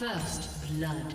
First blood.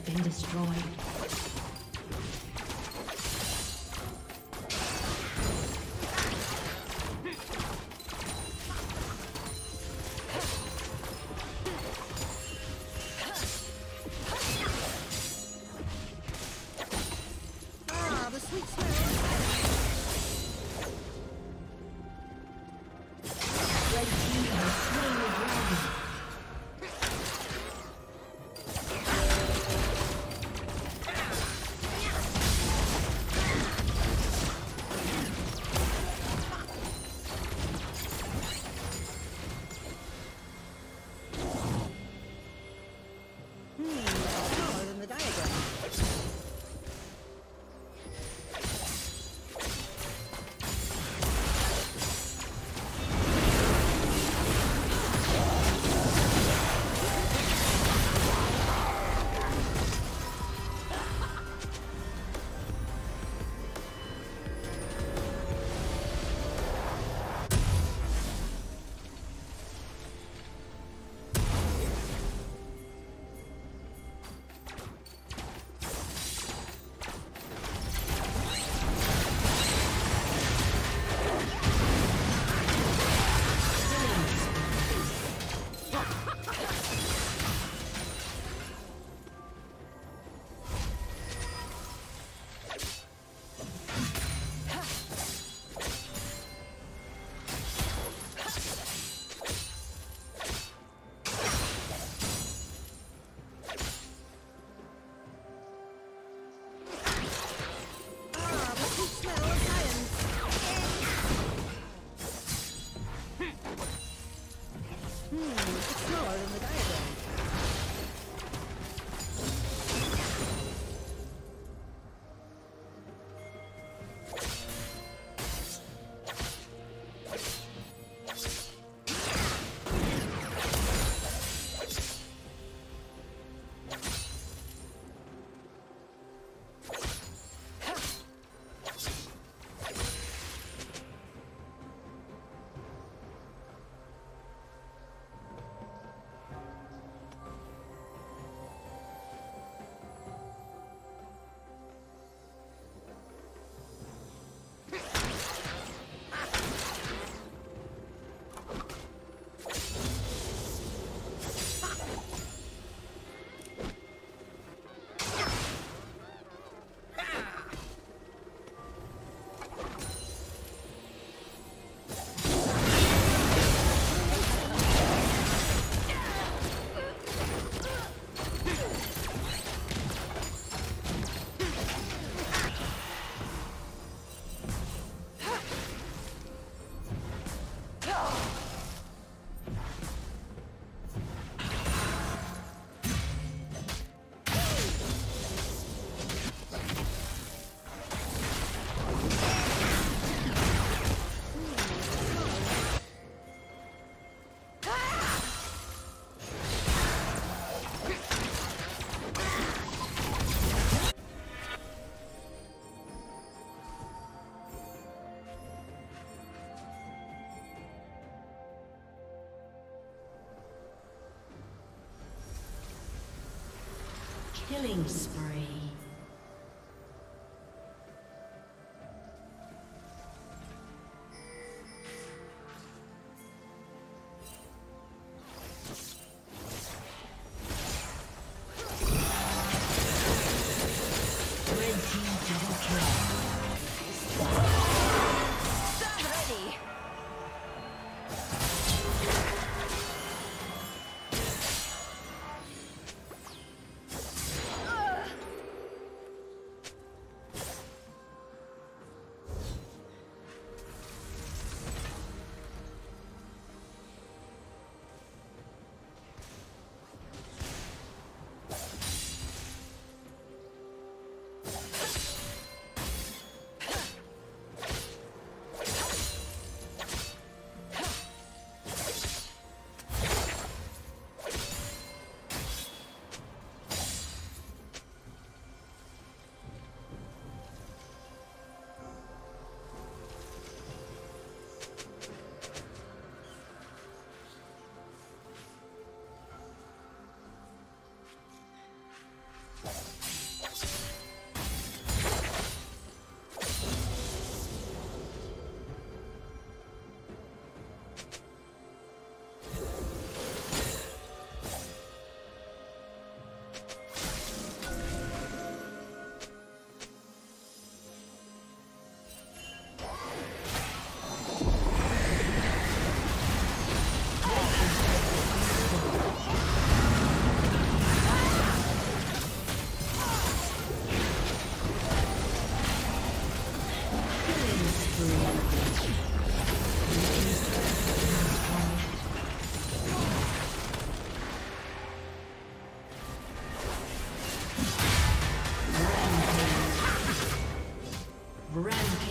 Been destroyed. Killing spree.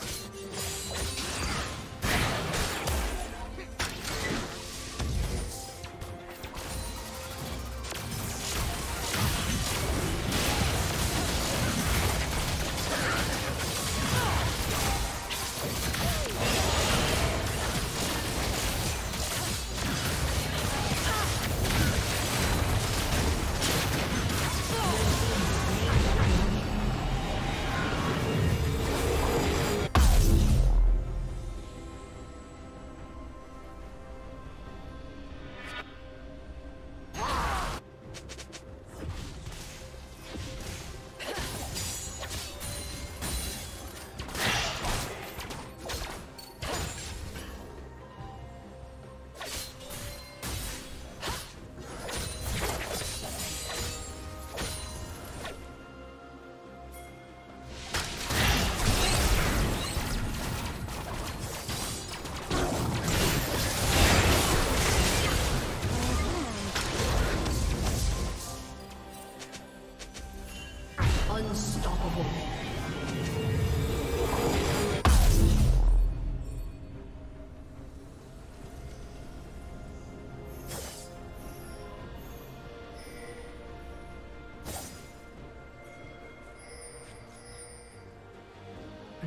Let's go.